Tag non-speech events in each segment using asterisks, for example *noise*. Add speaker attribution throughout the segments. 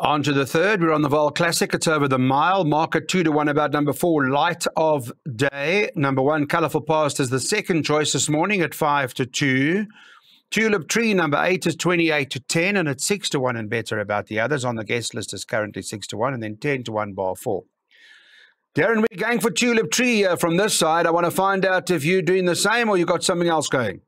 Speaker 1: On to the third. We're on the Vaal Classic. It's over the mile. Market two to one about number four, Light of Day. Number one, Colourful Past is the second choice this morning at five to two. Tulip Tree number eight is 28 to 10, and it's six to one and better about the others. On the guest list is currently six to one, and then 10 to one bar four. Darren, we're going for Tulip Tree uh, from this side. I want to find out if you're doing the same or you've got something else going.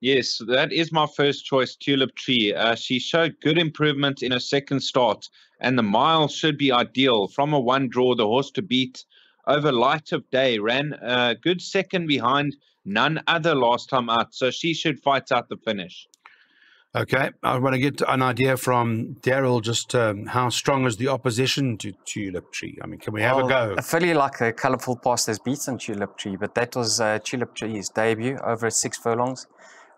Speaker 2: Yes, that is my first choice, Tulip Tree. Uh, she showed good improvement in her second start, and the mile should be ideal. From a one draw, the horse to beat over Light of Day ran a good second behind none other last time out, so she should fight out the finish.
Speaker 1: Okay, I want to get an idea from Daryl just um, how strong is the opposition to Tulip Tree? I mean, can we have well, a go?
Speaker 3: A filly like a colourful past has beaten Tulip Tree, but that was uh, Tulip Tree's debut over six furlongs.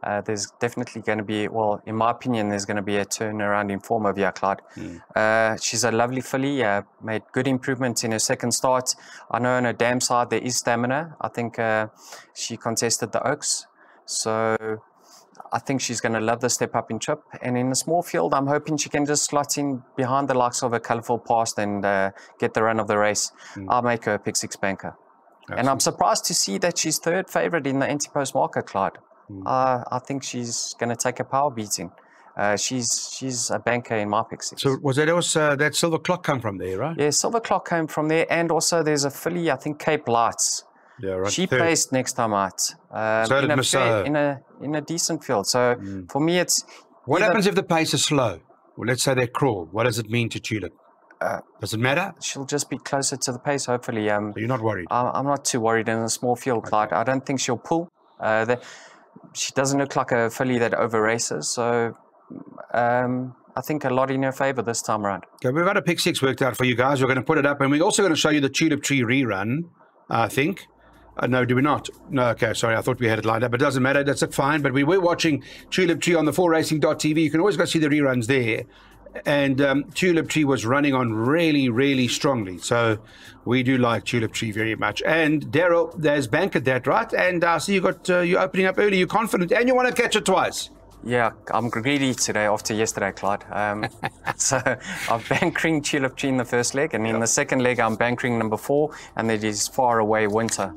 Speaker 3: Uh, there's definitely going to be, well, in my opinion, there's going to be a turnaround in form of Yaklad. Mm. Uh, she's a lovely filly, uh, made good improvements in her second start. I know on her dam side there is stamina. I think uh, she contested the Oaks. So I think she's going to love the step up in trip. And in a small field, I'm hoping she can just slot in behind the likes of a colourful past and uh, get the run of the race. Mm. I'll make her a pick six banker. Absolutely. And I'm surprised to see that she's third favourite in the anti-post market, Clyde. Mm. Uh, I think she's going to take a power beating. Uh, she's she's a banker in my pick six.
Speaker 1: So was that also that silver clock come from there, right?
Speaker 3: Yeah, silver clock came from there, and also there's a filly, I think Cape Lights. Yeah, right. She Third. placed next time out um, so in, a fair, in a in a decent field. So mm. for me, it's.
Speaker 1: What either, happens if the pace is slow? Well, let's say they crawl. What does it mean to Tulip? Uh, Does it matter?
Speaker 3: She'll just be closer to the pace, hopefully. Um,
Speaker 1: so you're not worried?
Speaker 3: I, am not too worried in a small field, okay. I don't think she'll pull. Uh, the, she doesn't look like a filly that over races. So um, I think a lot in her favour this time around.
Speaker 1: Okay, we've got a pick six worked out for you guys. We're going to put it up, and we're also going to show you the Tulip Tree rerun, I think. Uh, no, do we not? No, okay, sorry. I thought we had it lined up. It doesn't matter. That's fine. But we were watching Tulip Tree on the 4racing.tv. You can always go see the reruns there and um, Tulip Tree was running on really, really strongly. So we do like Tulip Tree very much. And Daryl, there's bank at that, right? And I uh, see you got uh, you opening up early. You're confident, and you want to catch it twice.
Speaker 3: Yeah, I'm greedy today after yesterday, Clyde. Um, *laughs* so I'm bankering Tulip Tree in the first leg, and in the second leg, I'm bankering number four, and it is far away winter.